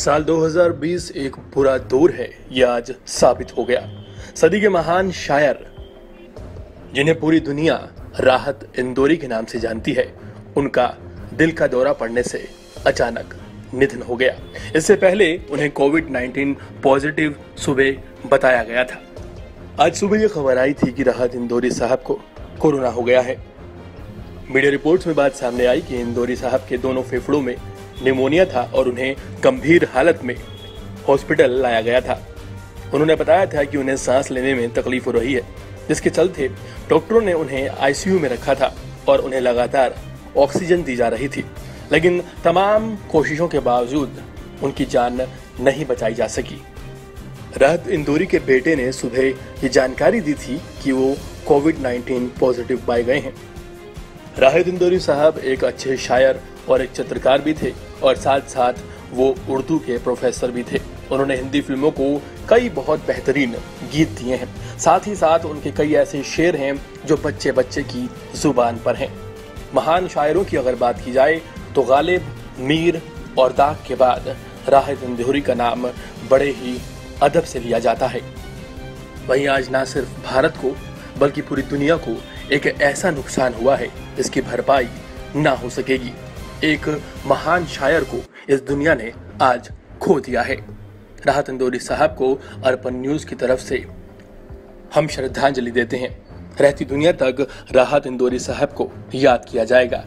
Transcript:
साल 2020 एक बुरा दौर है, यह आज साबित हो गया। सदी के महान शायर, जिन्हें पूरी दुनिया राहत इंदौरी के नाम से जानती है, उनका दिल का दौरा पड़ने से अचानक निधन हो गया। इससे पहले उन्हें कोविड 19 पॉजिटिव सुबह बताया गया था। आज सुबह यह खबर आई थी कि राहत इंदौरी साहब को कोरोना हो गया है। मीडिया रिपोर्ट्स में बात सामने आई कि इंदौरी साहब के दोनों फेफड़ों में निमोनिया था और उन्हें गंभीर हालत में हॉस्पिटल लाया गया था। उन्होंने बताया था कि उन्हें सांस लेने में तकलीफ़ हो रही है, जिसके चलते डॉक्टरों ने उन्हें आईसीयू में रखा था और उन्हें लगातार ऑक्सीजन दी जा रही थी। लेकिन तमाम कोशिशों के बावजूद उनकी जान नहीं बचाई जा सकी। राहत इंदौरी के बेटे ने सुबह ये जानकारी दी थी कि वो कोविड 19 पॉजिटिव पाए गए हैं। राहत इंदौरी साहब एक अच्छे शायर और एक चित्रकार भी थे और साथ साथ वो उर्दू के प्रोफेसर भी थे। उन्होंने हिंदी फ़िल्मों को कई बहुत बेहतरीन गीत दिए हैं। साथ ही साथ उनके कई ऐसे शेर हैं जो बच्चे बच्चे की ज़ुबान पर हैं। महान शायरों की अगर बात की जाए तो गालिब, मीर और दाग के बाद राहत इंदौरी का नाम बड़े ही अदब से लिया जाता है। वहीं आज ना सिर्फ़ भारत को, बल्कि पूरी दुनिया को एक ऐसा नुकसान हुआ है जिसकी भरपाई ना हो सकेगी। एक महान शायर को इस दुनिया ने आज खो दिया है। राहत इंदौरी साहब को अर्पण न्यूज़ की तरफ़ से हम श्रद्धांजलि देते हैं। रहती दुनिया तक राहत इंदौरी साहब को याद किया जाएगा।